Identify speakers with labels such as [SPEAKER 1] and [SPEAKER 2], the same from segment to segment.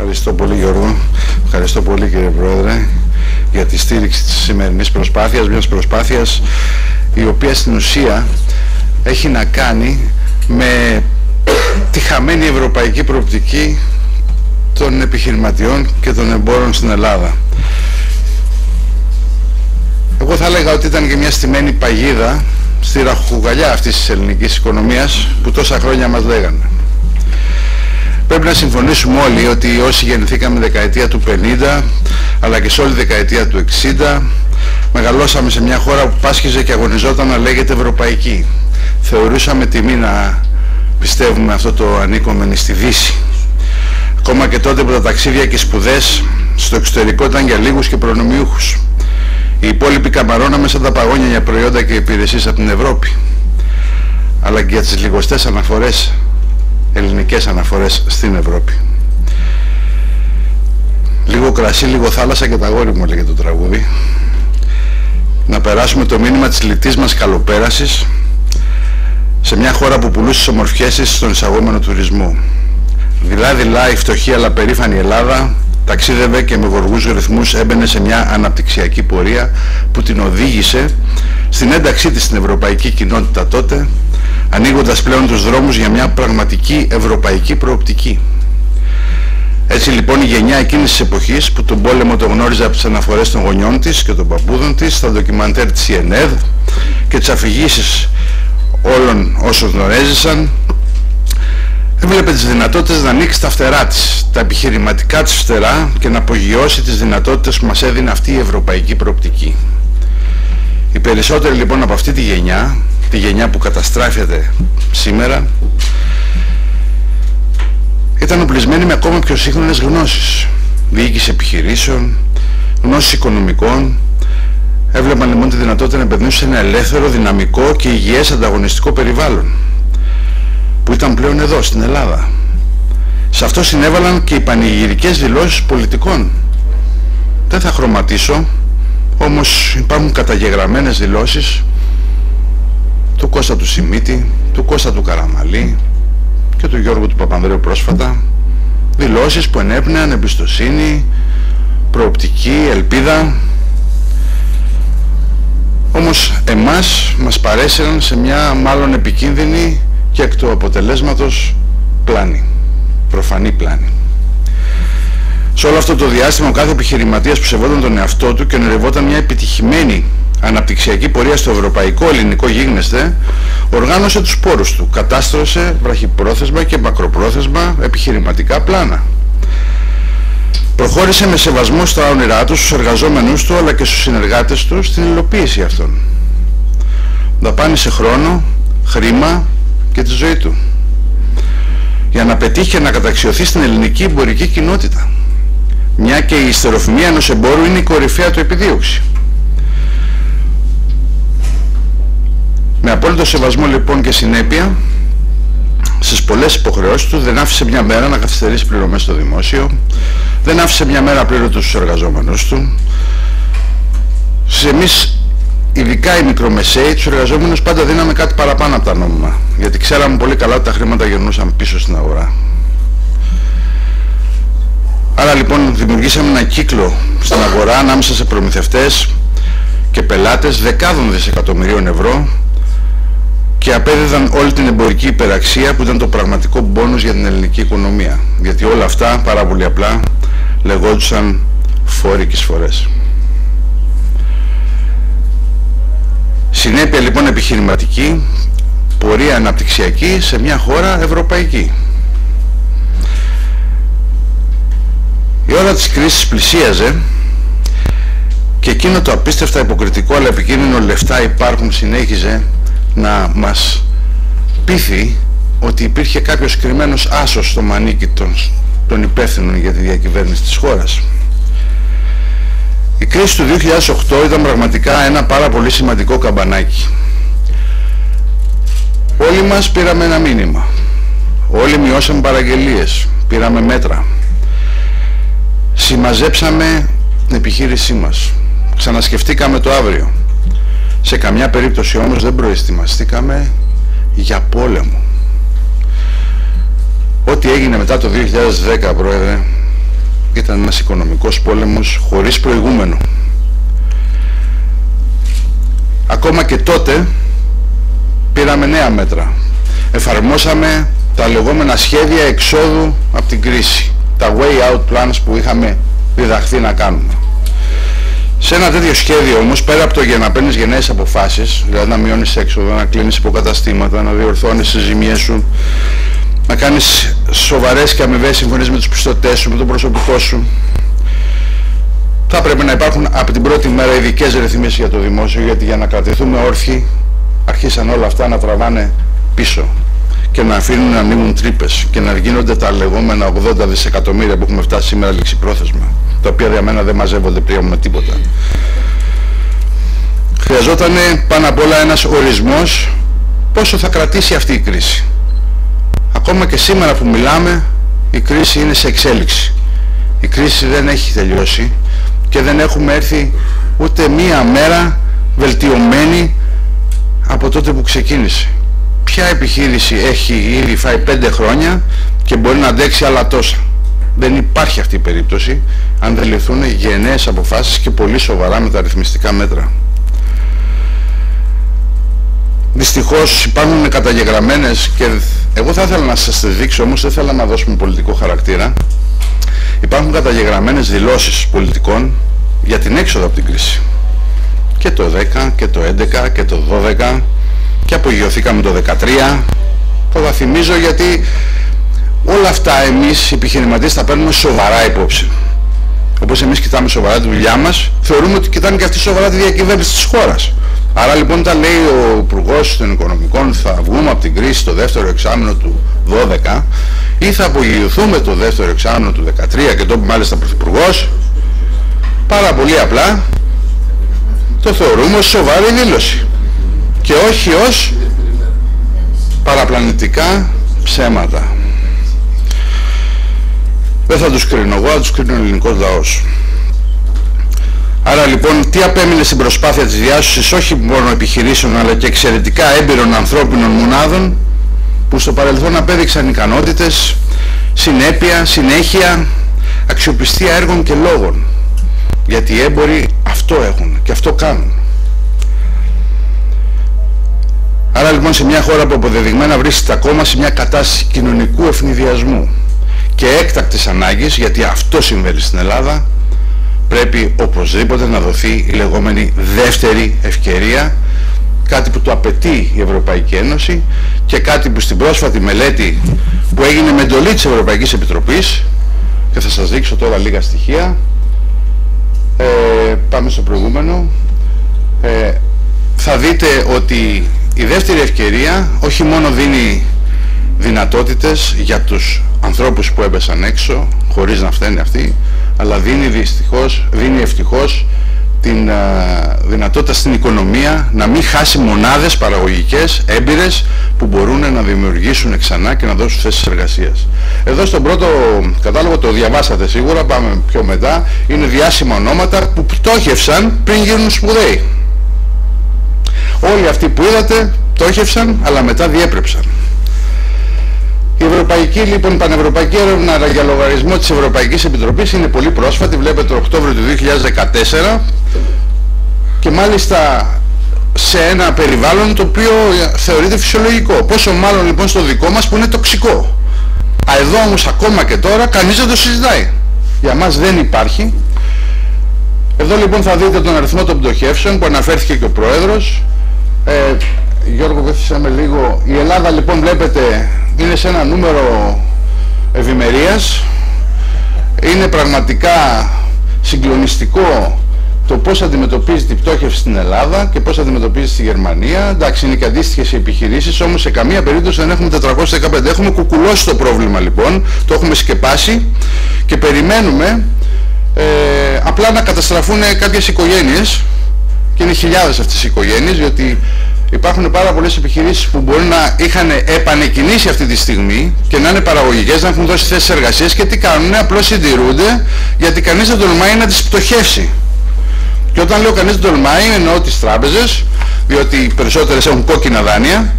[SPEAKER 1] Ευχαριστώ πολύ Γιώργο. Ευχαριστώ πολύ κύριε Πρόεδρε για τη στήριξη της σημερινής προσπάθειας, μιας προσπάθειας η οποία στην ουσία έχει να κάνει με τη χαμένη ευρωπαϊκή προοπτική των επιχειρηματιών και των εμπόρων στην Ελλάδα. Εγώ θα έλεγα ότι ήταν και μια στημένη παγίδα στη ραχουγαλιά αυτής της ελληνικής οικονομίας που τόσα χρόνια μας λέγανε. Πρέπει να συμφωνήσουμε όλοι ότι όσοι γεννηθήκαμε δεκαετία του 50 αλλά και σε όλη τη δεκαετία του 60 μεγαλώσαμε σε μια χώρα που πάσχιζε και αγωνιζόταν να λέγεται Ευρωπαϊκή. Θεωρούσαμε τιμή να πιστεύουμε αυτό το ανήκομενη στη Δύση. Ακόμα και τότε που τα ταξίδια και οι σπουδές στο εξωτερικό ήταν για λίγους και προνομιούχους. Οι υπόλοιποι καμαρώναμε σαν τα παγόνια για προϊόντα και υπηρεσίες από την Ευρώπη. Αλλά και για τις λιγοστές αναφορές, ελληνικές αναφορές στην Ευρώπη. Λίγο κρασί, λίγο θάλασσα και τα γόρι μου έλεγε το τραγούδι. Να περάσουμε το μήνυμα της λιτής μας καλοπέρασης σε μια χώρα που πουλούσε τις ομορφιές της στον εισαγόμενο τουρισμό. Δειλά-δειλά η φτωχή αλλά περήφανη Ελλάδα ταξίδευε και με γοργούς ρυθμούς έμπαινε σε μια αναπτυξιακή πορεία που την οδήγησε στην ένταξή της στην ευρωπαϊκή κοινότητα τότε, ανοίγοντας πλέον τους δρόμους για μια πραγματική ευρωπαϊκή προοπτική. Έτσι λοιπόν η γενιά εκείνης της εποχής που τον πόλεμο το γνώριζε από τις αναφορές των γονιών της και των παππούδων της, στα ντοκιμαντέρ της ΙΕΝΕΔ και τις αφηγήσεις όλων όσων γνωρέζησαν, έβλεπε τις δυνατότητες να ανοίξει τα φτερά της, τα επιχειρηματικά της φτερά και να απογειώσει τις δυνατότητες που μας έδινε αυτή η ευρωπαϊκή προοπτική. Οι περισσότεροι λοιπόν από αυτή τη γενιά, τη γενιά που καταστράφεται σήμερα, ήταν οπλισμένοι με ακόμα πιο σύγχρονες γνώσεις. Διοίκηση επιχειρήσεων, γνώσεις οικονομικών, έβλεπαν λοιπόν τη δυνατότητα να επενδύσουν σε ένα ελεύθερο, δυναμικό και υγιές ανταγωνιστικό περιβάλλον που ήταν πλέον εδώ στην Ελλάδα. Σε αυτό συνέβαλαν και οι πανηγυρικές δηλώσεις πολιτικών. Δεν θα χρωματίσω, όμως υπάρχουν καταγεγραμμένες δηλώσεις του Κώστα του Σιμίτη, του Κώστα του Καραμαλή και του Γιώργου του Παπανδρέου πρόσφατα δηλώσεις που ενέπνεαν εμπιστοσύνη, προοπτική, ελπίδα όμως εμάς μας παρέσυραν σε μια μάλλον επικίνδυνη και εκ του αποτελέσματος πλάνη, προφανή πλάνη. Σε όλο αυτό το διάστημα ο κάθε επιχειρηματίας που σεβόταν τον εαυτό του και ονειρευόταν μια επιτυχημένη αναπτυξιακή πορεία στο ευρωπαϊκό ελληνικό γίγνεσθε οργάνωσε τους πόρους του, κατάστρωσε βραχυπρόθεσμα και μακροπρόθεσμα επιχειρηματικά πλάνα. Προχώρησε με σεβασμό στα όνειρά τους, στους εργαζόμενους του αλλά και στους συνεργάτες του στην υλοποίηση αυτών. Δαπάνησε χρόνο, χρήμα και τη ζωή του για να πετύχει και να καταξιωθεί στην ελληνική εμπορική κοινότητα. Μια και η ιστεροφημία ενός εμπόρου είναι η κορυφαία του επιδίωξη. Με απόλυτο σεβασμό λοιπόν και συνέπεια στις πολλές υποχρεώσεις του δεν άφησε μια μέρα να καθυστερήσει πληρωμές στο δημόσιο, δεν άφησε μια μέρα πλήρωτος στους εργαζόμενους του. Σε εμείς, ειδικά οι μικρομεσαίοι, τους εργαζόμενους πάντα δίναμε κάτι παραπάνω από τα νόμιμα, γιατί ξέραμε πολύ καλά ότι τα χρήματα γυρνούσαν πίσω στην αγορά. Άρα λοιπόν δημιουργήσαμε ένα κύκλο στην αγορά ανάμεσα σε προμηθευτές και πελάτες δεκάδων δισεκατομμυρίων ευρώ και απέδιδαν όλη την εμπορική υπεραξία που ήταν το πραγματικό μπόνους για την ελληνική οικονομία. Γιατί όλα αυτά πάρα πολύ απλά λεγόντουσαν φόροι και εισφορές. Συνέπεια λοιπόν επιχειρηματική, πορεία αναπτυξιακή σε μια χώρα ευρωπαϊκή. Η ώρα της κρίσης πλησίαζε και εκείνο το απίστευτα υποκριτικό αλλά επικίνδυνο λεφτά υπάρχουν συνέχιζε να μας πείθει ότι υπήρχε κάποιος κρυμμένος άσος στο μανίκι των, των υπεύθυνων για τη διακυβέρνηση της χώρας. Η κρίση του 2008 ήταν πραγματικά ένα πάρα πολύ σημαντικό καμπανάκι. Όλοι μας πήραμε ένα μήνυμα. Όλοι μειώσαμε παραγγελίες. Πήραμε μέτρα. Συμμαζέψαμε την επιχείρησή μας. Ξανασκεφτήκαμε το αύριο. Σε καμιά περίπτωση όμως δεν προετοιμαστήκαμε για πόλεμο. Ό,τι έγινε μετά το 2010, Πρόεδρε, ήταν ένας οικονομικός πόλεμος χωρίς προηγούμενο. Ακόμα και τότε πήραμε νέα μέτρα. Εφαρμόσαμε τα λεγόμενα σχέδια εξόδου από την κρίση. Τα way out plans που είχαμε διδαχθεί να κάνουμε. Σε ένα τέτοιο σχέδιο όμως, πέρα από το για να παίρνεις γενναίες αποφάσεις, δηλαδή να μειώνεις έξοδο, να κλείνεις υποκαταστήματα, να διορθώνεις τις ζημιές σου, να κάνεις σοβαρές και αμοιβές συμφωνίες με τους πιστωτές σου, με τον προσωπικό σου, θα πρέπει να υπάρχουν από την πρώτη μέρα ειδικές ρυθμίσεις για το δημόσιο, γιατί για να κρατηθούμε όρθιοι αρχίσαν όλα αυτά να τραβάνε πίσω και να αφήνουν να ανοίγουν τρύπες και να γίνονται τα λεγόμενα 80 δισεκατομμύρια που έχουμε φτάσει σήμερα ληξιπρόθεσμα, τα οποία για μένα δεν μαζεύονται πλέον με τίποτα. Χρειαζόταν πάνω απ' όλα ένας ορισμός πόσο θα κρατήσει αυτή η κρίση. Ακόμα και σήμερα που μιλάμε η κρίση είναι σε εξέλιξη. Η κρίση δεν έχει τελειώσει και δεν έχουμε έρθει ούτε μία μέρα βελτιωμένη από τότε που ξεκίνησε. Ποια επιχείρηση έχει ήδη φάει πέντε χρόνια και μπορεί να αντέξει άλλα τόσα. Δεν υπάρχει αυτή η περίπτωση αν δεν ληφθούν γενναίες αποφάσεις και πολύ σοβαρά μεταρρυθμιστικά μέτρα. Δυστυχώς υπάρχουν καταγεγραμμένες και εγώ θα ήθελα να σας τις δείξω όμως δεν θέλω να δώσουμε πολιτικό χαρακτήρα. Υπάρχουν καταγεγραμμένες δηλώσεις πολιτικών για την έξοδο από την κρίση. Και το 10 και το 11 και το 12 και απογειωθήκαμε το 13. Το θα θυμίζω γιατί όλα αυτά εμείς οι επιχειρηματίες θα παίρνουμε σοβαρά υπόψη. Όπως εμείς κοιτάμε σοβαρά τη δουλειά μας, θεωρούμε ότι κοιτάνε και αυτοί σοβαρά τη διακυβέρνηση της χώρας. Άρα λοιπόν τα λέει ο Υπουργός των Οικονομικών θα βγούμε από την κρίση το δεύτερο εξάμεινο του 12 ή θα απογειωθούμε το δεύτερο εξάμεινο του 13 και το είπε μάλιστα Πρωθυπουργός πάρα πολύ απλά το θεωρούμε ως σοβαρή δήλωση και όχι ως παραπλανητικά ψέματα. Δεν θα τους κρίνω εγώ, θα τους κρίνω ο ελληνικός λαός. Άρα λοιπόν τι απέμεινε στην προσπάθεια της διάσωσης όχι μόνο επιχειρήσεων αλλά και εξαιρετικά έμπειρων ανθρώπινων μονάδων που στο παρελθόν απέδειξαν ικανότητες, συνέπεια, συνέχεια, αξιοπιστία έργων και λόγων. Γιατί οι έμποροι αυτό έχουν και αυτό κάνουν. Άρα λοιπόν σε μια χώρα που αποδεδειγμένα βρίσκεται ακόμα σε μια κατάσταση κοινωνικού ευνηδιασμού και έκτακτης ανάγκης, γιατί αυτό συμβαίνει στην Ελλάδα, πρέπει οπωσδήποτε να δοθεί η λεγόμενη δεύτερη ευκαιρία, κάτι που το απαιτεί η Ευρωπαϊκή Ένωση και κάτι που στην πρόσφατη μελέτη που έγινε με εντολή της Ευρωπαϊκής Επιτροπής και θα σας δείξω τώρα λίγα στοιχεία ε, πάμε στο προηγούμενο ε, θα δείτε ότι η δεύτερη ευκαιρία όχι μόνο δίνει δυνατότητες για τους ανθρώπους που έπεσαν έξω χωρίς να φταίνει αυτοί αλλά δίνει δυστυχώς, δίνει ευτυχώς την δυνατότητα στην οικονομία να μην χάσει μονάδες παραγωγικές, έμπειρες που μπορούν να δημιουργήσουν ξανά και να δώσουν θέσεις εργασίας. Εδώ στον πρώτο κατάλογο το διαβάσατε σίγουρα, πάμε πιο μετά, είναι διάσημα ονόματα που πτώχευσαν πριν γίνουν σπουδαίοι. Όλοι αυτοί που είδατε πτώχευσαν αλλά μετά διέπρεψαν. Η Ευρωπαϊκή, λοιπόν, η Πανευρωπαϊκή Έρευνα για λογαριασμό της Ευρωπαϊκής Επιτροπής είναι πολύ πρόσφατη, βλέπετε το Οκτώβριο του 2014 και μάλιστα σε ένα περιβάλλον το οποίο θεωρείται φυσιολογικό. Πόσο μάλλον λοιπόν στο δικό μας που είναι τοξικό. Α, εδώ όμως ακόμα και τώρα κανείς δεν το συζητάει. Για μας δεν υπάρχει. Εδώ λοιπόν θα δείτε τον αριθμό των πτωχεύσεων που αναφέρθηκε και ο Πρόεδρος. Ε, Γιώργο βοήθησε με λίγο. Η Ελλάδα λοιπόν βλέπετε είναι σε ένα νούμερο ευημερίας. Είναι πραγματικά συγκλονιστικό το πώς αντιμετωπίζει η πτώχευση στην Ελλάδα και πώς αντιμετωπίζει στη Γερμανία. Εντάξει, είναι και αντίστοιχες οι επιχειρήσεις, όμως σε καμία περίπτωση δεν έχουμε 415. Έχουμε κουκουλώσει το πρόβλημα λοιπόν, το έχουμε σκεπάσει και περιμένουμε ε, απλά να καταστραφούν κάποιες οικογένειες και είναι χιλιάδες αυτές οι οικογένειες, διότι Υπάρχουν πάρα πολλές επιχειρήσεις που μπορεί να είχαν επανεκκινήσει αυτή τη στιγμή και να είναι παραγωγικές, να έχουν δώσει θέσεις εργασίας και τι κάνουν, απλώς συντηρούνται γιατί κανείς δεν τολμάει να τις πτωχεύσει. Και όταν λέω κανείς δεν τολμάει εννοώ τις τράπεζες, διότι οι περισσότερες έχουν κόκκινα δάνεια,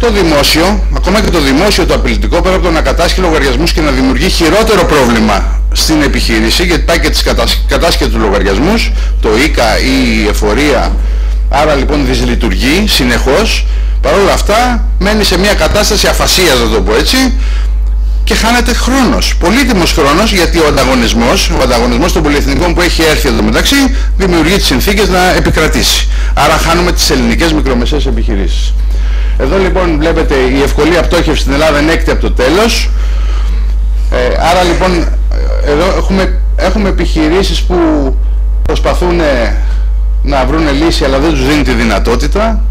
[SPEAKER 1] το δημόσιο, ακόμα και το δημόσιο το απειλητικό, πέρα από το να κατάσχει λογαριασμούς και να δημιουργεί χειρότερο πρόβλημα στην επιχείρηση γιατί πάει και τις κατάσχεται του λογαριασμούς, το ΙΚΑ ή η εφορία, άρα λοιπόν δυσλειτουργεί συνεχώς. Παρ' όλα αυτά μένει σε μια κατάσταση αφασίας, να το πω έτσι, και χάνεται χρόνος. Πολύτιμος χρόνος γιατί ο ανταγωνισμός, ο ανταγωνισμός των πολυεθνικών που έχει έρθει εδώ μεταξύ δημιουργεί τις συνθήκες να επικρατήσει. Άρα χάνουμε τις ελληνικές μικρομεσαίες επιχειρήσεις. Εδώ λοιπόν βλέπετε η ευκολία πτώχευσης στην Ελλάδα είναι έκτη από το τέλος. Ε, άρα λοιπόν εδώ έχουμε, έχουμε επιχειρήσεις που προσπαθούν να βρουν λύση αλλά δεν τους δίνει τη δυνατότητα.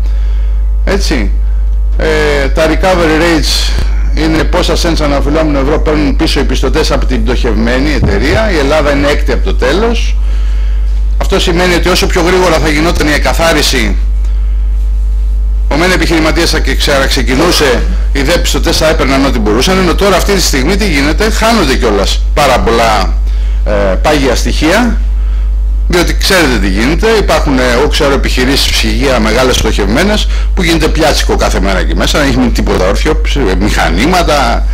[SPEAKER 1] Έτσι. Ε, τα recovery rates είναι πόσα cents αναφυλόμενο ευρώ παίρνουν πίσω οι πιστωτές από την πτωχευμένη εταιρεία. Η Ελλάδα είναι έκτη από το τέλος. Αυτό σημαίνει ότι όσο πιο γρήγορα θα γινόταν η εκαθάριση ο μεν επιχειρηματίας θα ξεκινούσε, οι δε πιστωτές θα έπαιρναν ό,τι μπορούσαν, ενώ τώρα αυτή τη στιγμή τι γίνεται, χάνονται κιόλας πάρα πολλά ε, πάγια στοιχεία, διότι ξέρετε τι γίνεται, υπάρχουν, ε, εγώ ξέρω επιχειρήσεις ψυγεία μεγάλες στοχευμένες που γίνεται πιάτσικο κάθε μέρα εκεί μέσα, δεν έχει μείνει τίποτα όρθιο, μηχανήματα,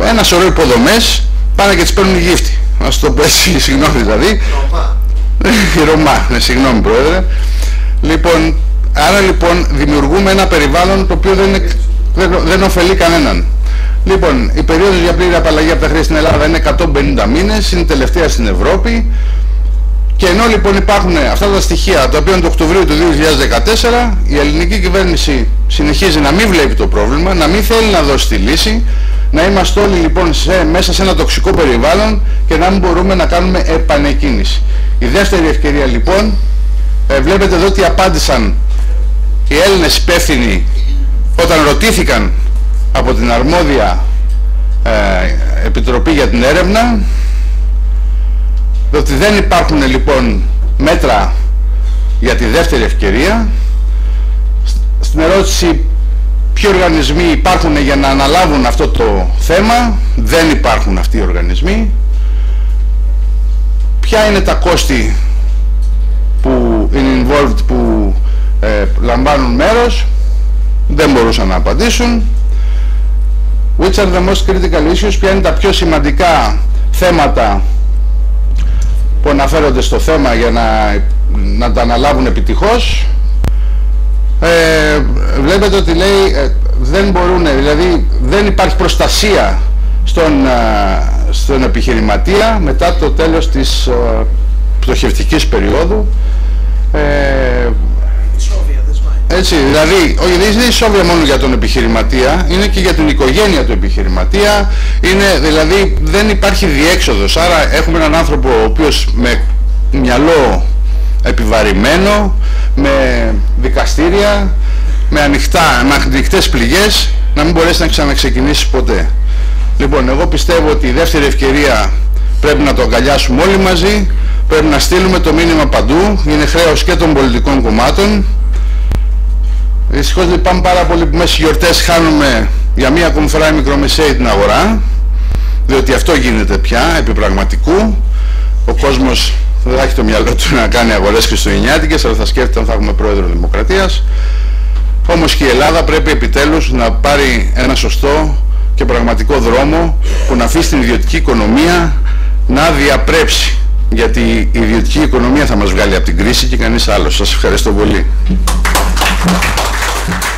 [SPEAKER 1] ε, ένα σωρό υποδομές, πάνε και τις παίρνουν γύφτη. Ας το πω έτσι, συγγνώμη δηλαδή. Ρωμά. Ρωμά, ναι, συγγνώμη πρόεδρε. Λοιπόν, Άρα λοιπόν δημιουργούμε ένα περιβάλλον το οποίο δεν, δεν, δεν ωφελεί κανέναν. Λοιπόν, η περίοδος για πλήρη απαλλαγή από τα χρέη στην Ελλάδα είναι 150 μήνες, είναι τελευταία στην Ευρώπη και ενώ λοιπόν υπάρχουν αυτά τα στοιχεία τα οποία είναι το Οκτωβρίου του 2014 η ελληνική κυβέρνηση συνεχίζει να μην βλέπει το πρόβλημα, να μην θέλει να δώσει τη λύση να είμαστε όλοι λοιπόν σε, μέσα σε ένα τοξικό περιβάλλον και να μην μπορούμε να κάνουμε επανεκκίνηση. Η δεύτερη ευκαιρία λοιπόν, ε, βλέπετε εδώ τι απάντησαν οι Έλληνες υπεύθυνοι όταν ρωτήθηκαν από την αρμόδια ε, Επιτροπή για την έρευνα ότι δεν υπάρχουν λοιπόν μέτρα για τη δεύτερη ευκαιρία στην ερώτηση ποιοι οργανισμοί υπάρχουν για να αναλάβουν αυτό το θέμα δεν υπάρχουν αυτοί οι οργανισμοί. Ποια είναι τα κόστη που είναι involved που ε, λαμβάνουν μέρος, δεν μπορούσαν να απαντήσουν. Which are the most critical issues, ποια είναι τα πιο σημαντικά θέματα που αναφέρονται στο θέμα για να, να τα αναλάβουν επιτυχώς. Ε, βλέπετε ότι λέει ε, δεν μπορούν, δηλαδή δεν υπάρχει προστασία στον, ε, στον επιχειρηματία μετά το τέλος της ε, πτωχευτικής περίοδου. Ε, έτσι, δηλαδή, όχι, δεν είναι ισόβια μόνο για τον επιχειρηματία, είναι και για την οικογένεια του επιχειρηματία, είναι, δηλαδή δεν υπάρχει διέξοδος. Άρα έχουμε έναν άνθρωπο ο οποίος με μυαλό επιβαρημένο, με δικαστήρια, με, ανοιχτά, με ανοιχτές πληγές, να μην μπορέσει να ξαναξεκινήσει ποτέ. Λοιπόν, εγώ πιστεύω ότι η δεύτερη ευκαιρία πρέπει να το αγκαλιάσουμε όλοι μαζί, πρέπει να στείλουμε το μήνυμα παντού, είναι χρέος και των πολιτικών κομμάτων, Δυστυχώς λυπάμαι πάρα πολύ που μέσα στις γιορτές χάνουμε για μία ακόμη φορά η μικρομεσαίη την αγορά διότι αυτό γίνεται πια επί πραγματικού ο κόσμος δεν θα έχει το μυαλό του να κάνει αγορές χριστουγεννιάτικες αλλά θα σκέφτεται αν θα έχουμε πρόεδρο δημοκρατίας όμως και η Ελλάδα πρέπει επιτέλους να πάρει ένα σωστό και πραγματικό δρόμο που να αφήσει την ιδιωτική οικονομία να διαπρέψει γιατί η ιδιωτική οικονομία θα μας βγάλει από την κρίση και κανείς άλλος. Σας ευχαριστώ πολύ. Thank you.